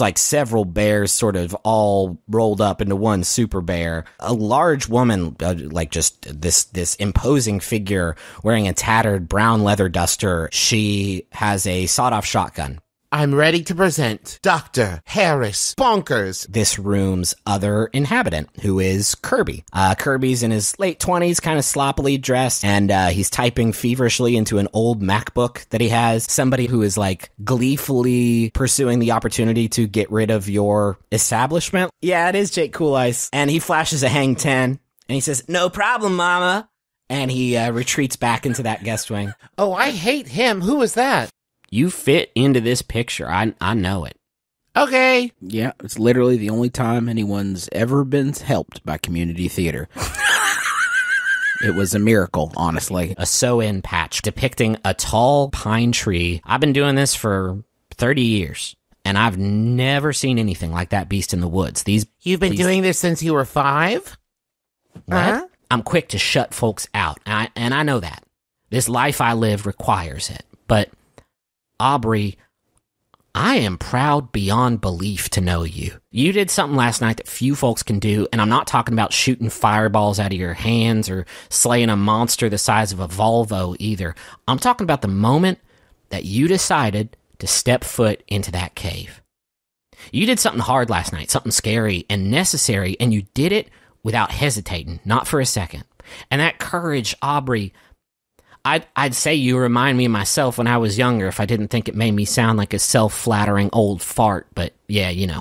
like several bears sort of all rolled up into one super bear. A large woman, uh, like just this this imposing figure wearing a tattered brown leather duster. She has a sawed-off shotgun. I'm ready to present Dr. Harris Bonkers. This room's other inhabitant, who is Kirby. Uh, Kirby's in his late 20s, kind of sloppily dressed, and uh, he's typing feverishly into an old MacBook that he has. Somebody who is like gleefully pursuing the opportunity to get rid of your establishment. Yeah, it is Jake Cool Ice. And he flashes a hang 10, and he says, No problem, mama. And he uh, retreats back into that guest wing. Oh, I hate him. Who is that? You fit into this picture. I I know it. Okay. Yeah, it's literally the only time anyone's ever been helped by community theater. it was a miracle, honestly. A sew-in patch depicting a tall pine tree. I've been doing this for 30 years. And I've never seen anything like that beast in the woods. These You've been these- doing this since you were five? What? Huh? I'm quick to shut folks out, and I, and I know that. This life I live requires it. But, Aubrey, I am proud beyond belief to know you. You did something last night that few folks can do, and I'm not talking about shooting fireballs out of your hands or slaying a monster the size of a Volvo either. I'm talking about the moment that you decided to step foot into that cave. You did something hard last night, something scary and necessary, and you did it without hesitating, not for a second. And that courage, Aubrey, I'd, I'd say you remind me of myself when I was younger if I didn't think it made me sound like a self flattering old fart, but yeah, you know.